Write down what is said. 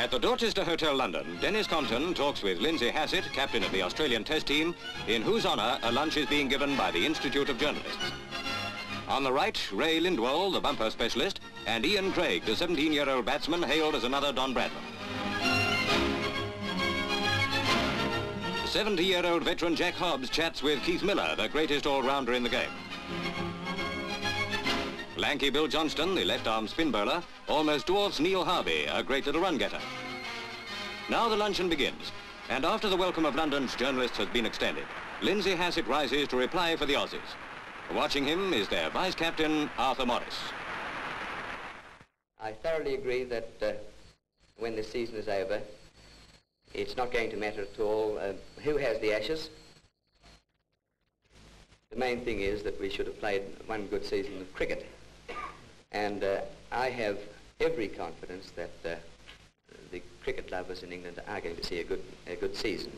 At the Dorchester Hotel, London, Denis Compton talks with Lindsay Hassett, captain of the Australian Test team, in whose honour a lunch is being given by the Institute of Journalists. On the right, Ray Lindwall, the bumper specialist, and Ian Craig, the 17-year-old batsman hailed as another Don Bradman. 70-year-old veteran Jack Hobbs chats with Keith Miller, the greatest all-rounder in the game. Lanky Bill Johnston, the left-arm spin bowler, almost dwarfs Neil Harvey, a great little run-getter. Now the luncheon begins, and after the welcome of London's journalists has been extended, Lindsay Hassett rises to reply for the Aussies. Watching him is their vice-captain, Arthur Morris. I thoroughly agree that uh, when the season is over, it's not going to matter at all uh, who has the Ashes. The main thing is that we should have played one good season of cricket. And uh, I have every confidence that uh, the cricket lovers in England are going to see a good, a good season.